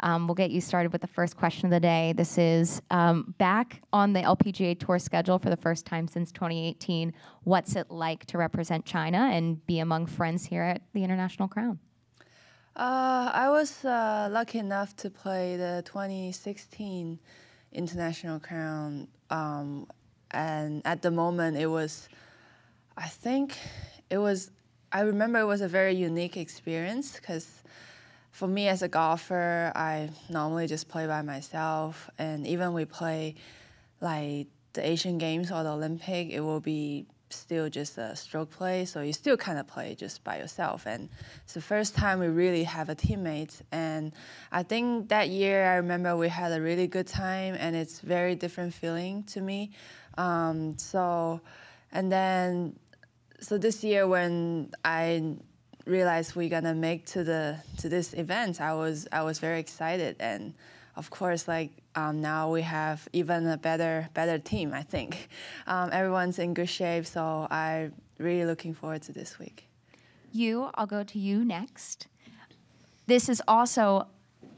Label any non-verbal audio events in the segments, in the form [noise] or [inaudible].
Um, we'll get you started with the first question of the day. This is um, back on the LPGA Tour schedule for the first time since 2018. What's it like to represent China and be among friends here at the International Crown? Uh, I was uh, lucky enough to play the 2016 International Crown, um, and at the moment it was, I think, it was. I remember it was a very unique experience because for me as a golfer, I normally just play by myself, and even we play like the Asian Games or the Olympic, it will be still just a stroke play, so you still kind of play just by yourself. And it's the first time we really have a teammate. And I think that year I remember we had a really good time, and it's very different feeling to me. Um, so, and then, so this year when I realized we're gonna make to the to this event, I was I was very excited, and of course, like um, now we have even a better better team. I think [laughs] um, everyone's in good shape, so I'm really looking forward to this week. You, I'll go to you next. This is also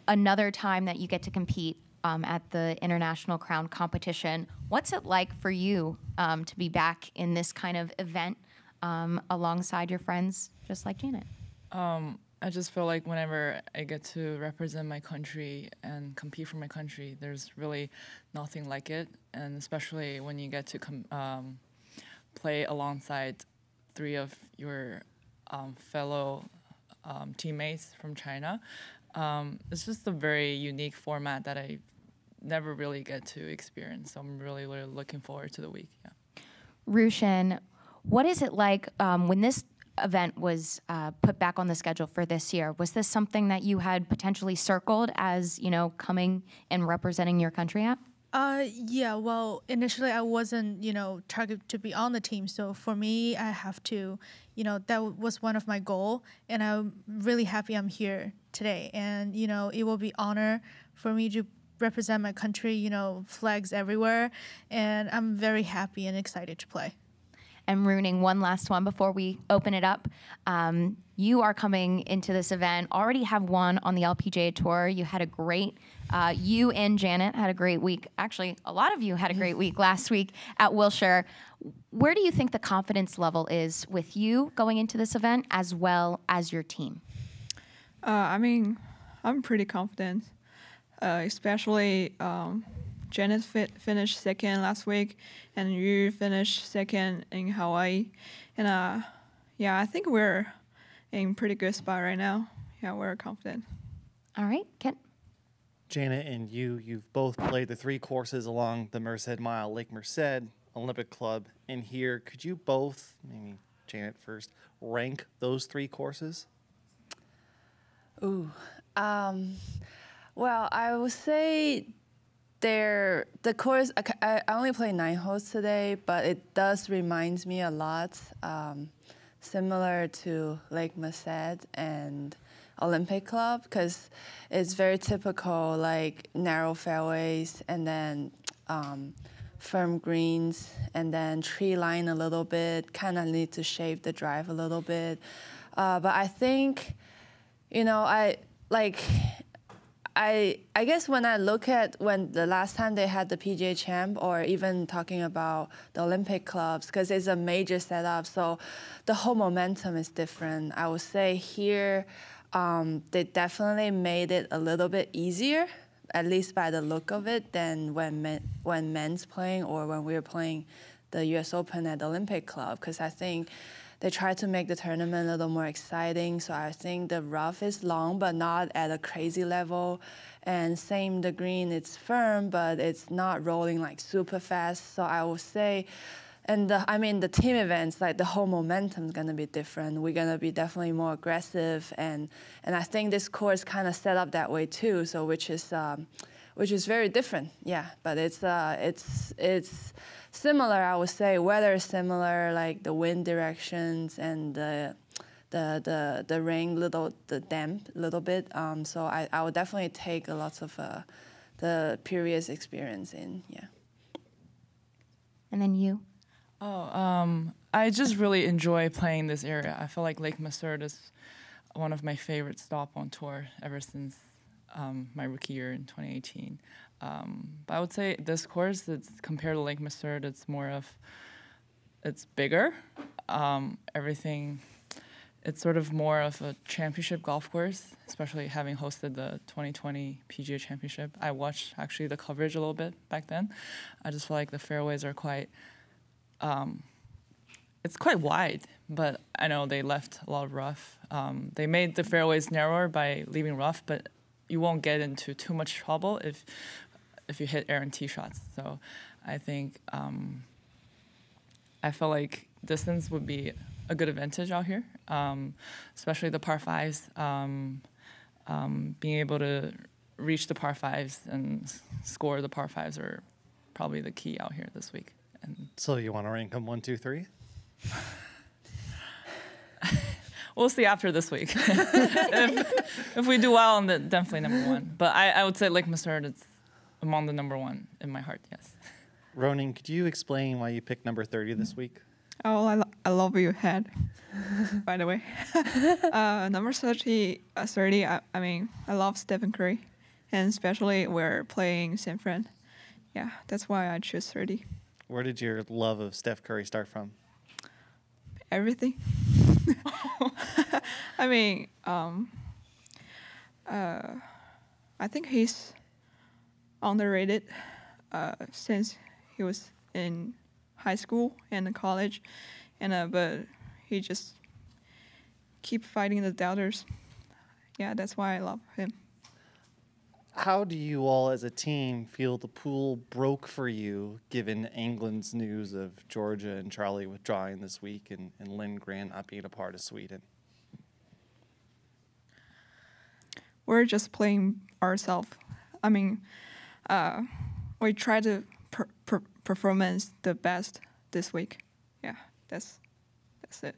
another time that you get to compete um, at the International Crown competition. What's it like for you um, to be back in this kind of event um, alongside your friends, just like Janet? Um, I just feel like whenever I get to represent my country and compete for my country, there's really nothing like it. And especially when you get to com- um, play alongside three of your um, fellow um, teammates from China, um, it's just a very unique format that I never really get to experience. So I'm really, really looking forward to the week. Yeah. Ruixin, what is it like um, when this event was uh, put back on the schedule for this year? Was this something that you had potentially circled as you know coming and representing your country at? Uh, yeah. Well, initially I wasn't, you know, targeted to be on the team. So for me, I have to, you know, that was one of my goal, and I'm really happy I'm here today. And you know, it will be honor for me to represent my country. You know, flags everywhere, and I'm very happy and excited to play and Ruoning one last one before we open it up. Um, you are coming into this event, already have won on the LPGA Tour. You had a great, uh, you and Janet had a great week. Actually, a lot of you had a great week last week at Wilshire. Where do you think the confidence level is with you going into this event as well as your team? Uh, I mean, I'm pretty confident, uh, especially. Um, Janet fi- finished second last week, and you finished second in Hawaii. And uh, yeah, I think we're in pretty good spot right now. Yeah, we're confident. All right, Kent. Janet and you, you've both played the three courses along the Merced Mile, Lake Merced, Olympic Club, and here. Could you both, maybe Janet first, rank those three courses? Ooh, um, well, I would say there the course I, I only played nine holes today but it does reminds me a lot um, similar to lake merced and olympic club because it's very typical like narrow fairways and then um, firm greens and then tree line a little bit kind of need to shape the drive a little bit. Uh, but i think you know i like I I guess when I look at when the last time they had the PGA Champ, or even talking about the Olympic clubs, because it's a major setup, so the whole momentum is different. I would say here, um, they definitely made it a little bit easier, at least by the look of it, than when men, when men's playing or when we were playing the U.S. Open at the Olympic Club, because I think they try to make the tournament a little more exciting. So I think the rough is long, but not at a crazy level. And same, the green, it's firm, but it's not rolling like super fast. So I would say, and the, I mean the team events, like the whole momentum is gonna be different. We're gonna be definitely more aggressive, and and I think this course kind of set up that way too. So which is um, which is very different, yeah. But it's uh, it's it's similar, I would say. Weather is similar, like the wind directions and the the the the rain little the damp a little bit. Um, so I, I would definitely take a lot of uh, the previous experience in yeah. And then you. Oh, um, I just really enjoy playing this area. I feel like Lake Merced is one of my favorite stop on tour ever since um, my rookie year in 2018. Um, but I would say this course, it's compared to Lake Merced, it's more of, it's bigger. Um, everything, it's sort of more of a championship golf course, especially having hosted the 2020 PGA Championship. I watched actually the coverage a little bit back then. I just feel like the fairways are quite, um, it's quite wide, but I know they left a lot of rough. Um, they made the fairways narrower by leaving rough, but you won't get into too much trouble if if you hit errant tee shots. So I think um, I felt like distance would be a good advantage out here, um, especially the par fives. Um, um being able to reach the par fives and s- score the par fives are probably the key out here this week. And So you want to rank them one, two, three? [laughs] we'll see after this week. [laughs] if, if we do well, then definitely number one. But I, I would say Lake Merced is among the number one in my heart. Yes. Ruoning, could you explain why you picked number 30 this week? Oh, I, lo- I love your head, by the way. [laughs] uh, number 30, uh, 30 I, I mean, I love Stephen Curry, and especially we're playing San Fran. Yeah, that's why I choose 30. Where did your love of Steph Curry start from? Everything. [laughs] I mean, um, uh, I think he's underrated uh, since he was in high school and college, and uh, but he just keep fighting the doubters. Yeah, that's why I love him. How do you all as a team feel the pool broke for you given England's news of Georgia and Charley withdrawing this week and, and Linn Grant not being a part of Sweden? We're just playing ourselves. I mean, uh, we try to per- per- performance the best this week. Yeah, that's that's it.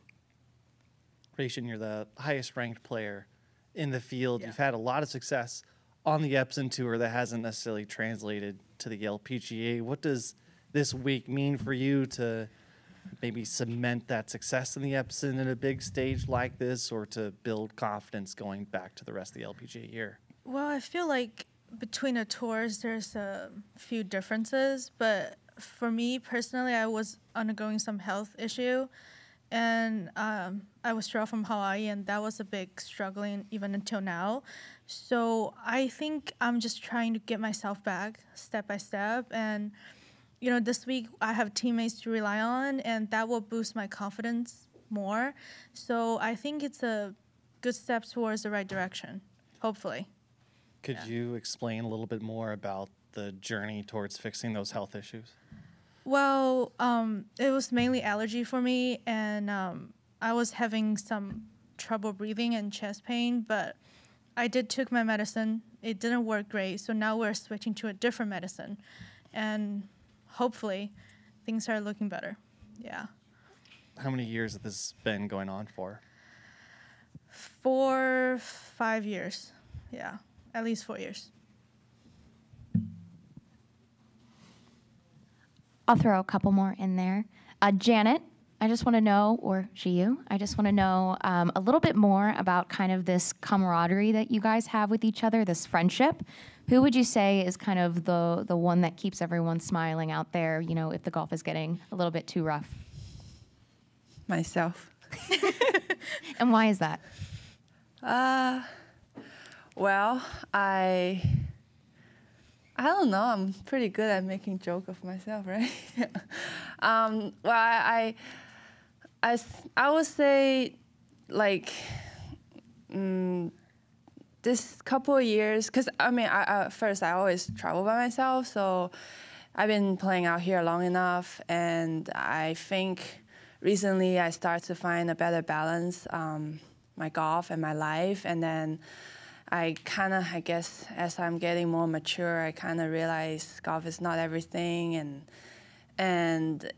Ration, you're the highest ranked player in the field. Yeah. You've had a lot of success on the Epson Tour that hasn't necessarily translated to the LPGA. What does this week mean for you to maybe cement that success in the Epson in a big stage like this or to build confidence going back to the rest of the LPGA year? Well, I feel like between the tours, there's a few differences, but for me personally, I was undergoing some health issue, and um, I withdrew from Hawaii, and that was a big struggling even until now. So I think I'm just trying to get myself back step by step, and you know, this week I have teammates to rely on, and that will boost my confidence more. So I think it's a good step towards the right direction, hopefully. Could Yeah. you explain a little bit more about the journey towards fixing those health issues? Well, um, it was mainly allergy for me, and um, I was having some trouble breathing and chest pain. But I did took my medicine. It didn't work great, so now we're switching to a different medicine, and hopefully, things are looking better. Yeah, How many years has this been going on for? four, five years. Yeah, at least four years. I'll throw a couple more in there. Uh, Janet, I just want to know, or she, you, I just want to know um, a little bit more about kind of this camaraderie that you guys have with each other, this friendship. Who would you say is kind of the the one that keeps everyone smiling out there? You know, if the golf is getting a little bit too rough, Myself. and why is that? Uh, well, I I don't know. I'm pretty good at making joke of myself, [laughs] right? um, well, I would say like mm, this couple of years, because I mean, I, I, first I always travel by myself, so I've been playing out here long enough, and I think recently I start to find a better balance, um, my golf and my life, and then I kind of, I guess, as I'm getting more mature, I kind of realize golf is not everything, and and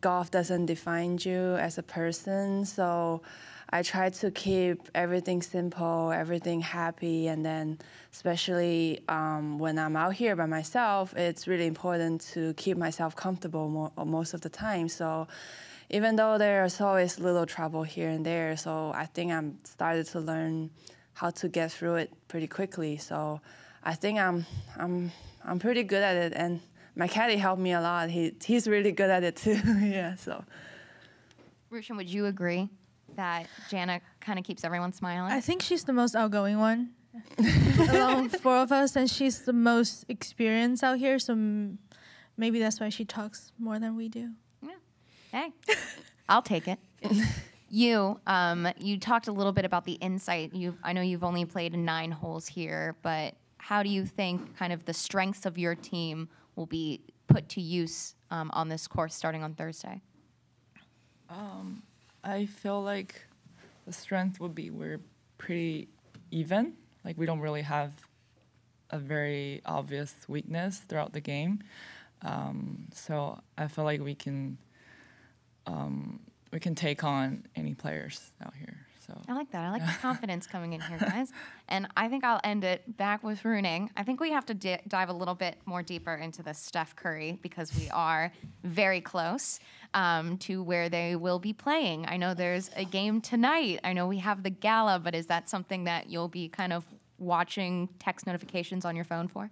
golf doesn't define you as a person. So I try to keep everything simple, everything happy, and then especially um, when I'm out here by myself, it's really important to keep myself comfortable mo- most of the time. So even though there's always little trouble here and there, so I think I'm started to learn how to get through it pretty quickly. So I think I'm I'm I'm pretty good at it, and my caddy helped me a lot. He he's really good at it [laughs] too. yeah. So Ruixin, would you agree that Jana kind of keeps everyone smiling? I think she's the most outgoing one [laughs] among four of us, and she's the most experienced out here. So m- maybe that's why she talks more than we do. Yeah. Hey, I'll take it. [laughs] You, um, you talked a little bit about the insight. You, I know you've only played nine holes here, but how do you think kind of the strengths of your team will be put to use um, on this course starting on Thursday? I feel like the strength would be we're pretty even. Like we don't really have a very obvious weakness throughout the game. Um, so I feel like we can um, we can take on any players out here. So I like that. I like the [laughs] confidence coming in here, guys. And I think I'll end it back with Ruoning. I think we have to di- dive a little bit more deeper into the Steph Curry because we are very close um, to where they will be playing. I know there's a game tonight. I know we have the gala, but is that something that you'll be kind of watching text notifications on your phone for?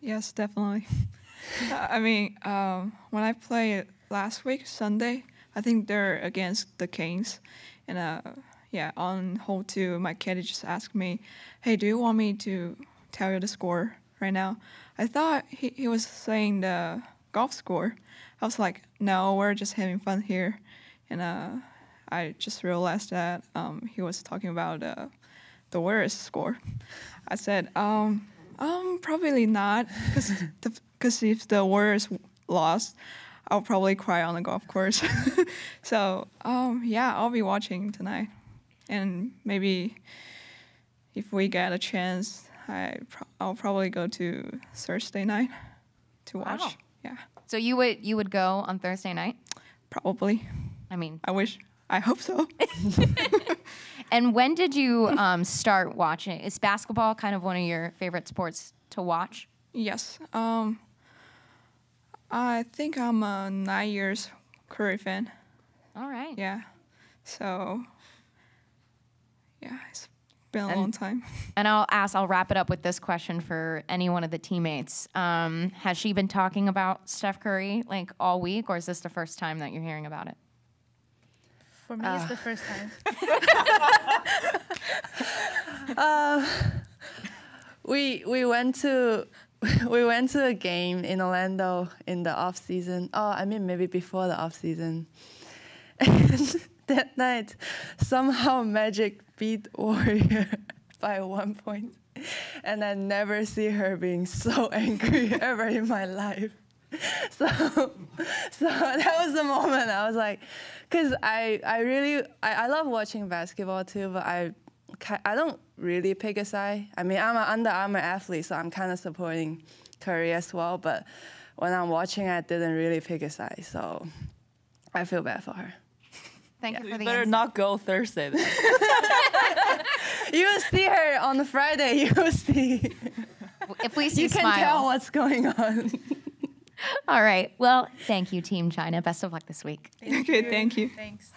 Yes, definitely. [laughs] I mean, um, when I played last week Sunday, I think they're against the Kings, and uh, yeah, on hole two, my caddy just asked me, "Hey, do you want me to tell you the score right now?" I thought he, he was saying the golf score. I was like, "No, we're just having fun here," and uh, I just realized that um, he was talking about uh, the Warriors score. I said, um, um, probably not, because if the Warriors lost, I'll probably cry on the golf course. [laughs] so, um, yeah, I'll be watching tonight, and maybe if we get a chance, I pro- I'll probably go to Thursday night to watch. Wow. Yeah, So you would you would go on Thursday night? probably. I mean, I wish. I hope so. [laughs] [laughs] and when did you um, start watching? Is basketball kind of one of your favorite sports to watch? Yes. Um, I think I'm a nine years Curry fan. All right. Yeah. So, yeah, it's been a And- long time. And I'll ask, I'll wrap it up with this question for any one of the teammates. Um, has she been talking about Steph Curry like all week, or is this the first time that you're hearing about it? For me, it's the first time. [laughs] we we went to [laughs] we went to a game in Orlando in the off season. Oh, I mean maybe before the off season. [laughs] And that night, somehow Magic beat Warrior [laughs] by one point, and I never see her being so angry ever in my life. So, so that was the moment I was like, because I I really I, I love watching basketball too, but I I don't really pick a side. I mean, I'm an Under Armour athlete, so I'm kind of supporting Curry as well. But when I'm watching, I didn't really pick a side, so I feel bad for her. Thank you you for the better insight. not go Thursday then. [laughs] You will see her on Friday. You will see. If we see You can tell what's going on. [laughs] All right. Well, thank you, Team China. Best of luck this week. okay, thank you. Thanks.